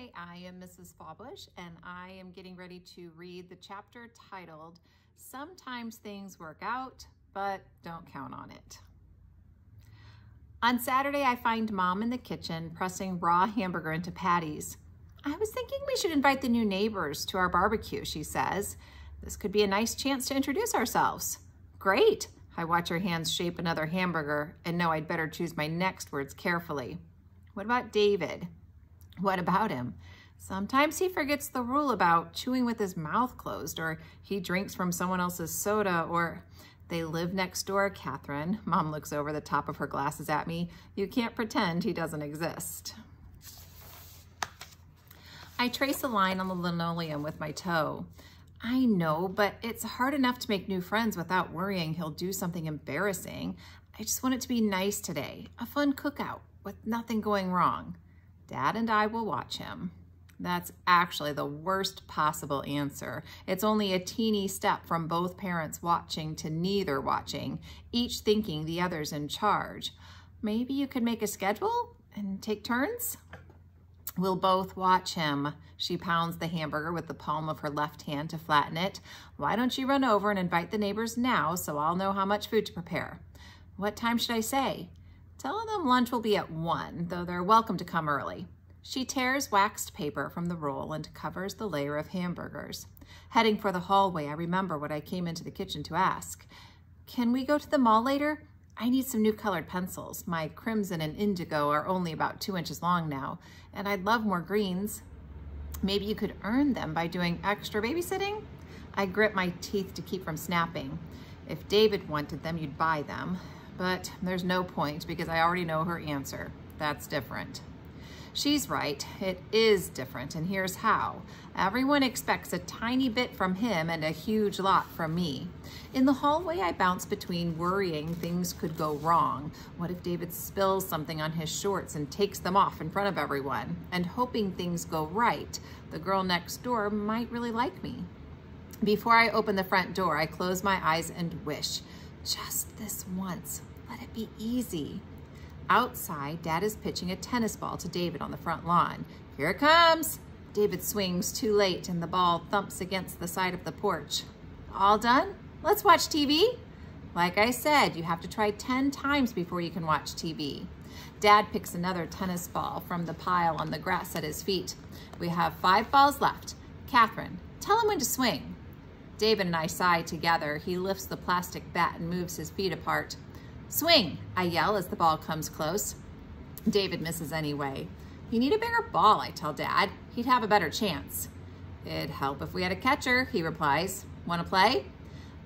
Hi, I am Mrs. Fawbush, and I am getting ready to read the chapter titled Sometimes Things Work Out, but Don't Count on It. On Saturday, I find Mom in the kitchen pressing raw hamburger into patties. I was thinking we should invite the new neighbors to our barbecue, she says. This could be a nice chance to introduce ourselves. Great. I watch her hands shape another hamburger and know I'd better choose my next words carefully. What about David? What about him? Sometimes he forgets the rule about chewing with his mouth closed, or he drinks from someone else's soda, or they live next door, Catherine. Mom looks over the top of her glasses at me. You can't pretend he doesn't exist. I trace a line on the linoleum with my toe. I know, but it's hard enough to make new friends without worrying he'll do something embarrassing. I just want it to be nice today, a fun cookout with nothing going wrong. Dad and I will watch him. That's actually the worst possible answer. It's only a teeny step from both parents watching to neither watching, each thinking the other's in charge. Maybe you could make a schedule and take turns? We'll both watch him. She pounds the hamburger with the palm of her left hand to flatten it. Why don't you run over and invite the neighbors now so I'll know how much food to prepare? What time should I say? Tell them lunch will be at 1, though they're welcome to come early. She tears waxed paper from the roll and covers the layer of hamburgers. Heading for the hallway, I remember what I came into the kitchen to ask. Can we go to the mall later? I need some new colored pencils. My crimson and indigo are only about two inches long now, and I'd love more greens. Maybe you could earn them by doing extra babysitting? I grit my teeth to keep from snapping. If David wanted them, you'd buy them but there's no point because I already know her answer. That's different. She's right, it is different, and here's how. Everyone expects a tiny bit from him and a huge lot from me. In the hallway, I bounce between worrying things could go wrong. What if David spills something on his shorts and takes them off in front of everyone? And hoping things go right. The girl next door might really like me. Before I open the front door, I close my eyes and wish, just this once, let it be easy. Outside, Dad is pitching a tennis ball to David on the front lawn. Here it comes. David swings too late and the ball thumps against the side of the porch. All done? Let's watch TV. Like I said, you have to try 10 times before you can watch TV. Dad picks another tennis ball from the pile on the grass at his feet. We have five balls left. Catherine, tell him when to swing. David and I sigh together. He lifts the plastic bat and moves his feet apart. Swing, I yell as the ball comes close. David misses anyway. You need a bigger ball, I tell Dad. He'd have a better chance. It'd help if we had a catcher, he replies. Want to play?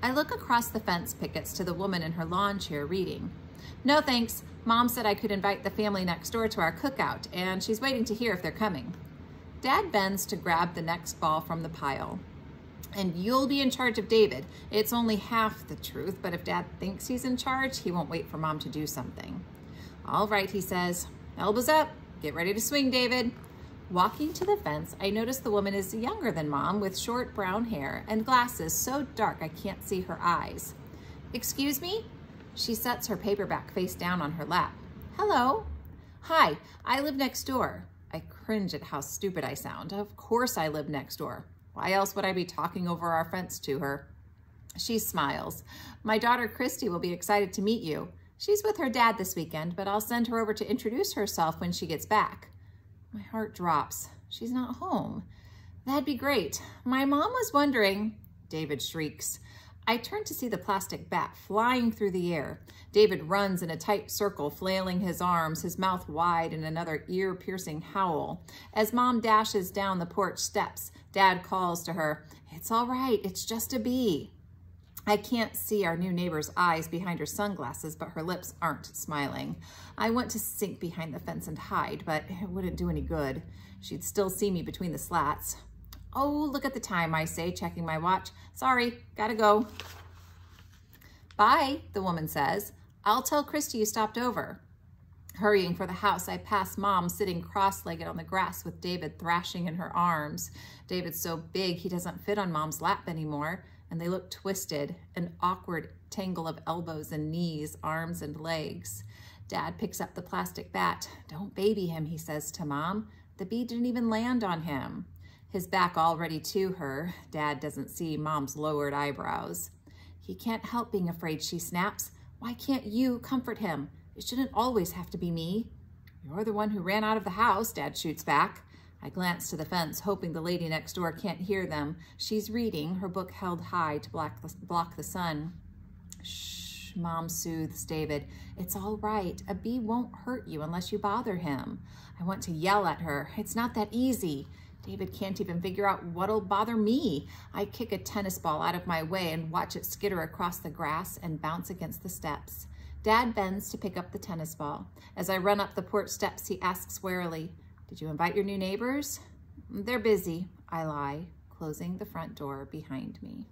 I look across the fence pickets to the woman in her lawn chair reading. No thanks. Mom said I could invite the family next door to our cookout, and she's waiting to hear if they're coming. Dad bends to grab the next ball from the pile and you'll be in charge of David. It's only half the truth, but if dad thinks he's in charge, he won't wait for mom to do something. All right, he says, elbows up, get ready to swing, David. Walking to the fence, I notice the woman is younger than mom with short brown hair and glasses so dark I can't see her eyes. Excuse me? She sets her paperback face down on her lap. Hello. Hi, I live next door. I cringe at how stupid I sound. Of course I live next door. Why else would I be talking over our fence to her? She smiles. My daughter Kristi will be excited to meet you. She's with her dad this weekend, but I'll send her over to introduce herself when she gets back. My heart drops. She's not home. That'd be great. My mom was wondering, David shrieks. I turn to see the plastic bat flying through the air. David runs in a tight circle, flailing his arms, his mouth wide in another ear-piercing howl. As Mom dashes down the porch steps, Dad calls to her, It's all right, it's just a bee. I can't see our new neighbor's eyes behind her sunglasses, but her lips aren't smiling. I want to sink behind the fence and hide, but it wouldn't do any good. She'd still see me between the slats. Oh, look at the time, I say, checking my watch. Sorry, gotta go. Bye, the woman says. I'll tell Kristi you stopped over. Hurrying for the house, I pass Mom sitting cross-legged on the grass with David thrashing in her arms. David's so big he doesn't fit on Mom's lap anymore, and they look twisted, an awkward tangle of elbows and knees, arms and legs. Dad picks up the plastic bat. Don't baby him, he says to Mom. The bee didn't even land on him. His back already to her. Dad doesn't see Mom's lowered eyebrows. He can't help being afraid, she snaps. Why can't you comfort him? It shouldn't always have to be me. You're the one who ran out of the house, Dad shoots back. I glance to the fence, hoping the lady next door can't hear them. She's reading, her book held high to block the, block the sun. Shh, Mom soothes David. It's all right. A bee won't hurt you unless you bother him. I want to yell at her. It's not that easy. David can't even figure out what'll bother me. I kick a tennis ball out of my way and watch it skitter across the grass and bounce against the steps. Dad bends to pick up the tennis ball. As I run up the porch steps, he asks warily, did you invite your new neighbors? They're busy, I lie, closing the front door behind me.